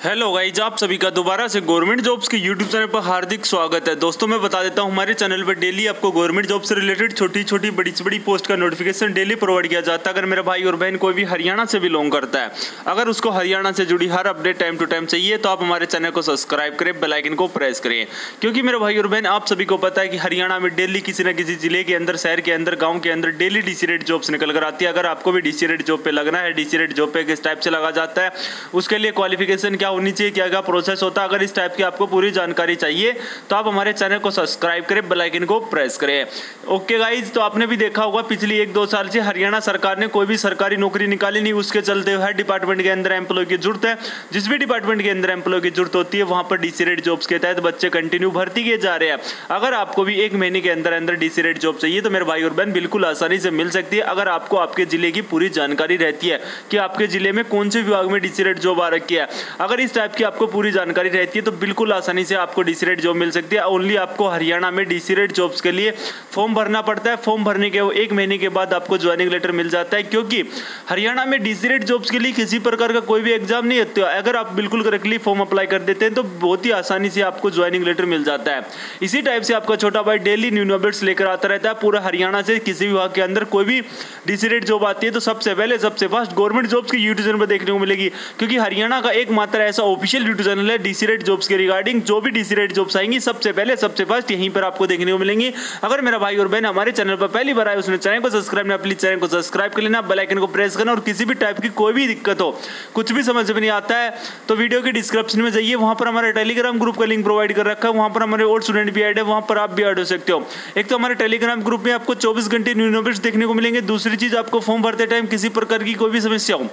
Hello guys आप सभी का दोबारा से गवर्नमेंट जॉब्स के यूट्यूब चैनल पर हार्दिक स्वागत है। दोस्तों, मैं बता देता हूँ, हमारे चैनल पर डेली आपको गवर्नमेंट जॉब से रिलेटेड छोटी छोटी बड़ी से बड़ी पोस्ट का नोटिफिकेशन डेली प्रोवाइड किया जाता है। अगर मेरा भाई और बहन कोई भी हरियाणा से बिलोंग करता है, अगर उसको हरियाणा से जुड़ी हर अपडेट टाइम टू टाइम चाहिए तो आप हमारे चैनल को सब्सक्राइब करें बेलाइकन को प्रेस करें। क्योंकि मेरे भाई और बहन, आप सभी को पता है कि हरियाणा में डेली किसी न किसी ज़िले के अंदर, शहर के अंदर, गाँव के अंदर डेली डीसी रेट जॉब्स निकल कर आती है। अगर आपको भी डीसी रेट जॉब पे लगना है डीसी रेट जॉब पे किस टाइप से लगा जाता है, उसके लिए क्वालिफिकेशन क्या होनी चाहिए क्या क्या प्रोसेस होता है, अगर इस टाइप की आपको पूरी जानकारी चाहिए तो आप हमारे चैनल को सब्सक्राइब करें बेल आइकन को प्रेस करें। ओके गाइज़ तो आपने भी देखा होगा, पिछली एक दो साल से हरियाणा सरकार ने कोई भी सरकारी नौकरी निकाली नहीं, उसके चलते हर डिपार्टमेंट के अंदर एम्प्लॉय की ज़रूरत है। जिस भी डिपार्टमेंट के अंदर एम्प्लॉय की ज़रूरत होती है, वहाँ पर डीसी रेट जॉब्स के तहत बच्चे कंटिन्यू भर्ती किए जा रहे हैं। अगर आपको भी एक महीने के अंदर अंदर डीसी रेट जॉब चाहिए तो मेरे भाई और बहन बिल्कुल आसानी से मिल सकती है। अगर आपको आपके ज़िले की पूरी जानकारी रहती है कि आपके ज़िले में कौन से विभाग में डीसी रेट जॉब आ रखी है। अगर इस टाइप की आपको पूरी जानकारी रहती है तो बिल्कुल आसानी से आपको डीसी रेट जॉब मिल सकती है। ओनली आपको हरियाणा में डीसी रेट जॉब्स के लिए फॉर्म भरना पड़ता है। फॉर्म भरने के एक महीने के बाद आपको ज्वाइनिंग लेटर मिल जाता है, क्योंकि हरियाणा में डीसी रेट जॉब्स के लिए किसी प्रकार का कोई भी एग्ज़ाम नहीं होता अगर आप बिल्कुल करेक्टली फॉर्म अप्लाई कर देते हैं तो बहुत ही आसानी से आपको ज्वाइनिंग लेटर मिल जाता है। इसी टाइप से आपका छोटा भाई डेली न्यू अपडेट्स लेकर आता रहता है। पूरा हरियाणा से किसी विभाग के अंदर कोई भी डीसी रेट जॉब आती है तो सबसे पहले, सबसे फ़र्स्ट गवर्नमेंट जॉब्स की यूट्यूब चैनल पर देखने को मिलेगी, क्योंकि हरियाणा का एक एकमात्र ऐसा ऑफिशियल यूट्यूब चैनल है डीसी रेट जॉब्स के रिगार्डिंग जो भी डीसी रेट जॉब्स आएँगी, सबसे पहले, सबसे फ़र्स्ट यहीं पर आपको देखने को मिलेंगी। अगर मेरा भाई और बहन हमारे चैनल पर पहली बार आए, उसने चैनल को सब्सक्राइब ना प्लीज़ चैनल को सब्सक्राइब कर लेना बेल आइकन को प्रेस करना और किसी भी टाइप की कोई भी दिक्कत हो, कुछ भी समझ में नहीं आता है तो वीडियो के डिस्क्रिप्शन में जाइए, वहाँ पर हमारे टेलीग्राम ग्रुप का लिंक प्रोवाइड कर रखा है, वहाँ पर हमारे और स्टूडेंट भी एड है, वहाँ पर आप भी एड हो सकते हो। एक तो हमारे टेलीग्राम ग्रुप में आपको चौबीस घंटे न्यू नोटिस देखने को मिलेंगे, दूसरी चीज़ आपको फॉर्म भरते टाइम किसी प्रकार की कोई भी समस्या हो।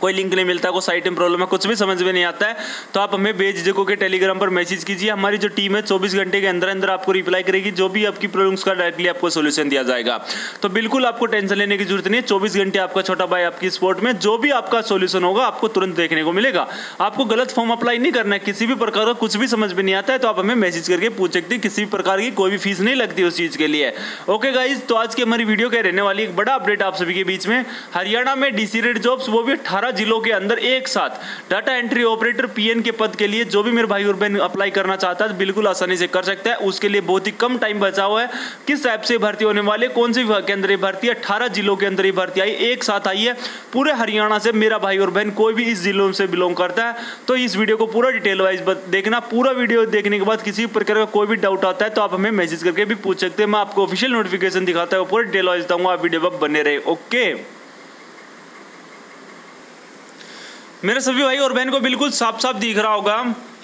कोई लिंक नहीं मिलता, कोई साइट में प्रॉब्लम है, कुछ भी समझ में नहीं आता है तो आप हमें बेझिझको के टेलीग्राम पर मैसेज कीजिए। हमारी जो टीम है, चौबीस घंटे के अंदर अंदर आपको रिप्लाई करेगी, जो भी आपकी प्रॉब्लम्स का डायरेक्टली आपको सोल्यूशन दिया जाएगा। तो बिल्कुल आपको टेंशन लेने की ज़रूरत नहीं है। चौबीस घंटे आपका छोटा भाई आपकी स्पोर्ट में, जो भी आपका सोल्यूशन होगा, आपको तुरंत देखने को मिलेगा। आपको गलत फॉर्म अप्लाई नहीं करना है, किसी भी प्रकार का कुछ भी समझ में नहीं आता है तो आप हमें मैसेज करके पूछ सकते हैं, किसी भी प्रकार की कोई भी फ़ीस नहीं लगती उस चीज़ के लिए। ओके गाइज़ तो आज की हमारी वीडियो के रहने वाली एक बड़ा अपडेट आप सभी के बीच में, हरियाणा में डीसी रेट जॉब्स वो भी अठारह जिलों के अंदर एक साथ डाटा एंट्री ऑपरेटर पीएन के पद के लिए जो भी मेरे भाई और बहन अप्लाई करना चाहता है बिल्कुल आसानी से कर सकता है। उसके लिए बहुत ही कम टाइम बचा हुआ है। किस टाइप से भर्ती होने वाले, कौन से विभाग के अंदर ये भर्ती है, अठारह जिलों के अंदर ये भर्ती आई, एक साथ आई है। पूरे हरियाणा से मेरा भाई और बहन कोई भी इस जिलों से बिलोंग करता है तो इस वीडियो को पूरा डिटेल वाइज देखना। पूरा वीडियो देखने के बाद किसी प्रकार का कोई भी डाउट आता है तो आप हमें मैसेज करके भी पूछ सकते हैं। मैं आपको ऑफिशियल नोटिफिकेशन दिखाता हूँ, पूरा डिटेल वाइज दूँगा आप वीडियो बने रहे ओके मेरे सभी भाई और बहन को बिल्कुल साफ़ साफ़ दिख रहा होगा।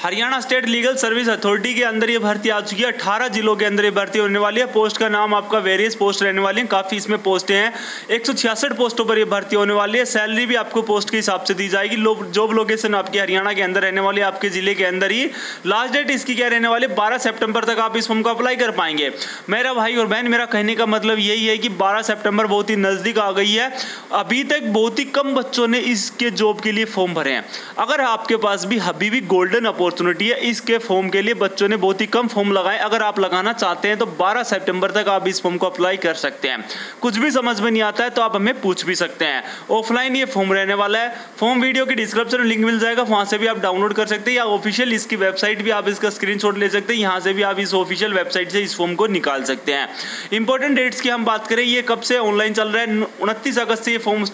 Haryana state legal service authority के अंदर ये भर्ती आ चुकी है। अठारह जिलों के अंदर ये भर्ती होने वाली है। पोस्ट का नाम आपका वेरियस पोस्ट रहने वाली है। काफ़ी इसमें पोस्टें हैं। एक सौ छियासठ पोस्टों पर ये भर्ती होने वाली है। सैलरी भी आपको पोस्ट के हिसाब से दी जाएगी। जॉब लोकेशन आपकी हरियाणा के अंदर रहने वाली है आपके ज़िले के अंदर ही। लास्ट डेट इसकी क्या रहने वाली है? बारह सेप्टेम्बर तक आप इस फॉर्म को अप्लाई कर पाएँगे। मेरा भाई और बहन, मेरा कहने का मतलब यही है कि बारह सेप्टेम्बर बहुत ही नज़दीक आ गई है। अभी तक बहुत ही कम बच्चों ने इसके जॉब के लिए फॉर्म भरे हैं। अगर आपके पास भी अभी भी गोल्डन अपोर्चुनिटी अपॉर्चुनिटी है, इसके फॉर्म के लिए बच्चों ने बहुत ही कम फॉर्म लगाए। अगर आप लगाना चाहते हैं तो 12 सितंबर तक आप इस फॉर्म को अप्लाई कर सकते हैं। कुछ भी समझ में नहीं आता है तो आप हमें पूछ भी सकते हैं। ऑफलाइन ये फॉर्म रहने वाला है। फॉर्म वीडियो के डिस्क्रिप्शन में लिंक मिल जाएगा, वहाँ से भी आप डाउनलोड कर सकते हैं, या ऑफिशियल इसकी वेबसाइट भी आप इसका स्क्रीन ले सकते हैं। यहाँ से भी आप इस ऑफिशियल वेबसाइट से इस फॉर्म को निकाल सकते हैं। इंपॉर्टेंट डेट्स की हम बात करें, ये कब से ऑनलाइन चल रहा है? उनतीस अगस्त से ये फॉर्म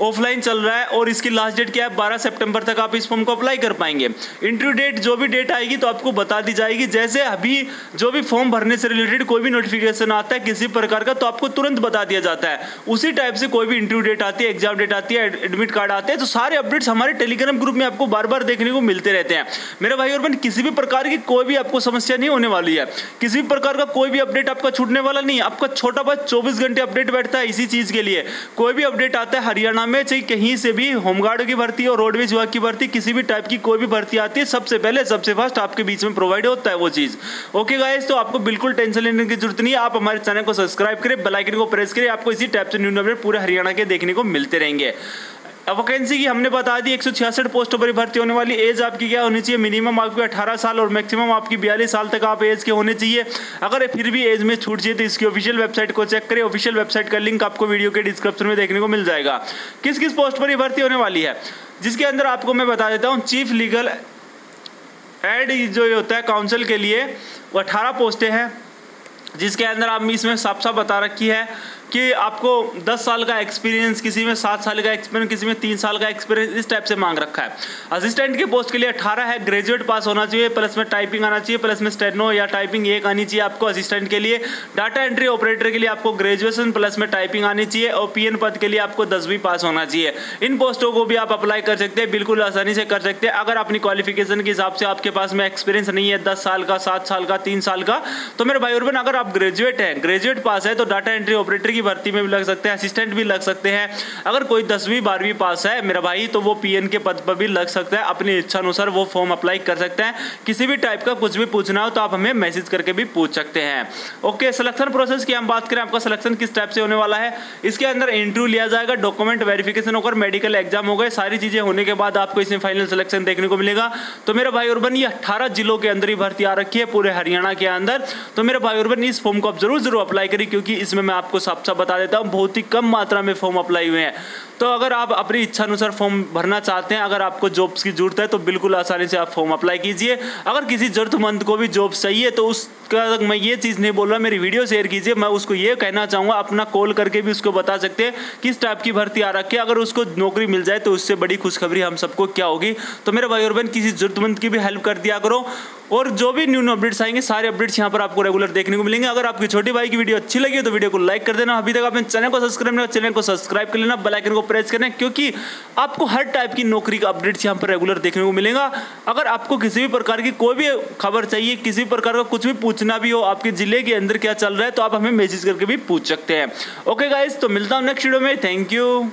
ऑफलाइन चल रहा है और इसकी लास्ट डेट क्या है? 12 सितंबर तक आप इस फॉर्म को अप्लाई कर पाएँगे। इंटरव्यू डेट जो भी डेट आएगी तो आपको बता दी जाएगी। जैसे अभी जो भी फॉर्म भरने से रिलेटेड कोई भी नोटिफिकेशन आता है किसी प्रकार का तो आपको तुरंत बता दिया जाता है। उसी टाइप से कोई भी इंटरव्यू डेट आती है एग्ज़ाम डेट आती है एडमिट कार्ड आते हैं तो सारे अपडेट्स हमारे टेलीग्राम ग्रुप में आपको बार बार देखने को मिलते रहते हैं। मेरे भाई और बहन, किसी भी प्रकार की कोई भी आपको समस्या नहीं होने वाली है। किसी भी प्रकार का कोई भी अपडेट आपका छूटने वाला नहीं आपका छोटा बच्चा चौबीस घंटे अपडेट बैठता है इसी चीज़ के लिए। कोई भी अपडेट आता है, हरियाणा में चाहे कहीं से भी होमगार्ड की भर्ती और रोडवेज़ विभाग की भर्ती, किसी भी टाइप की कोई भी भर्ती आती है, सबसे पहले, सबसे फ़र्स्ट आपके बीच में प्रोवाइड होता है वो चीज़। ओके गाइस तो आपको बिल्कुल टेंशन लेने की ज़रूरत नहीं है, आप हमारे चैनल को सब्सक्राइब करें बेलाइकन को प्रेस करें, आपको इसी टाइप से न्यूज़ अपडेट पूरे हरियाणा के देखने को मिलते रहेंगे। वैकेंसी की हमने बता दी, एक पोस्टों पर भर्ती होने वाली एज आपकी क्या होनी चाहिए? मिनिमम आपकी 18 साल और मैक्सिमम आपकी बयालीस साल तक आप एज के होने चाहिए। अगर फिर भी एज में छूट चाहिए तो इसकी ऑफिशियल वेबसाइट को चेक करें। ऑफिशियल वेबसाइट का लिंक आपको वीडियो के डिस्क्रिप्शन में देखने को मिल जाएगा। किस किस पोस्ट पर भर्ती होने वाली है? जिसके अंदर आपको मैं बता देता हूँ चीफ लीगल एड जो होता है काउंसिल के लिए, वो अठारह पोस्टें हैं, जिसके अंदर आप इसमें साफ़ साफ़ बता रखी है। कि आपको 10 साल का एक्सपीरियंस किसी में सात साल का एक्सपीरियंस किसी में तीन साल का एक्सपीरियंस इस टाइप से मांग रखा है। असिस्टेंट के पोस्ट के लिए 18 है ग्रेजुएट पास होना चाहिए प्लस में टाइपिंग आना चाहिए प्लस में स्टेनो या टाइपिंग एक आनी चाहिए आपको असिस्टेंट के लिए। डाटा एंट्री ऑपरेटर के लिए आपको ग्रेजुएशन प्लस में टाइपिंग आनी चाहिए और पी पद के लिए आपको दसवीं पास होना चाहिए। इन पोस्टों को भी आप अप्लाई कर सकते हैं, बिल्कुल आसानी से कर सकते हैं। अगर अपनी क्वालिफिकेशन के हिसाब से आपके पास में एक्सपीरियंस नहीं है, दस साल का, सात साल का, तीन साल का तो मेरे भाई अगर आप ग्रेजुएट हैं ग्रेजुएट पास है तो डाटा एंट्री ऑपरेटर की भर्ती में भी लग सकते हैं असिस्टेंट भी लग सकते हैं। अगर कोई दसवीं, बारहवीं पास है, मेरा भाई तो वो पीएन के पद पर भी लग सकता है। अपनी इच्छा अनुसार वो फॉर्म अप्लाई कर सकते हैं। किसी भी टाइप का कुछ भी पूछना हो तो आप हमें मैसेज करके भी पूछ सकते हैं। ओके सिलेक्शन प्रोसेस की हम बात करें, आपका सिलेक्शन किस टाइप से होने वाला है? इसके अंदर इंटरव्यू लिया जाएगा डॉक्यूमेंट वेरिफिकेशन होकर मेडिकल एग्ज़ाम हो गए, सारी चीज़ें होने के बाद आपको इसमें फाइनल सिलेक्शन देखने को मिलेगा। तो मेरे भाई और ये अट्ठारह जिलों के अंदर ही भर्ती आ रखी है, पूरे हरियाणा के अंदर। तो मेरे भाई और इस फॉर्म को आप ज़रूर ज़रूर अप्लाई करिए, क्योंकि इसमें मैं आपको साफ़ साफ़ बता देता हूँ, बहुत ही कम मात्रा में फॉर्म अप्लाई हुए हैं। तो अगर आप अपनी इच्छा अनुसार फॉर्म भरना चाहते हैं, अगर आपको जॉब्स की ज़रूरत है तो बिल्कुल आसानी से आप फॉर्म अप्लाई कीजिए। अगर किसी जरूरतमंद को भी जॉब चाहिए तो उसका मैं ये चीज़ नहीं बोल रहा, मेरी वीडियो शेयर कीजिए। मैं उसको ये कहना चाहूँगा, अपना कॉल करके भी उसको बता सकते हैं, किस टाइप की भर्ती आ रखी है। अगर उसको नौकरी मिल जाए तो उससे बड़ी खुशखबरी हम सबको क्या होगी? तो मेरे भाई और बहन, किसी जरूरतमंद की भी हेल्प कर दिया करो। और जो भी न्यू न्यू अपडेट्स आएँगे, सारे अपडेट्स यहाँ पर आपको रेगुलर देखने को मिलेंगे। अगर आपकी छोटी भाई की वीडियो अच्छी लगी तो वीडियो को लाइक कर देना। अभी तक अपने चैनल को सब्सक्राइब नहीं चैनल को सब्सक्राइब कर लेना बेलाइकन को प्रेस करना, क्योंकि आपको हर टाइप की नौकरी का अपडेट्स यहाँ पर रेगुलर देखने को मिलेगा। अगर आपको किसी भी प्रकार की कोई भी खबर चाहिए, किसी भी प्रकार का कुछ भी पूछना भी हो, आपके ज़िले के अंदर क्या चल रहा है तो आप हमें मैसेज करके भी पूछ सकते हैं। ओके गाइज़ तो मिलता हूँ नेक्स्ट वीडियो में। Thank you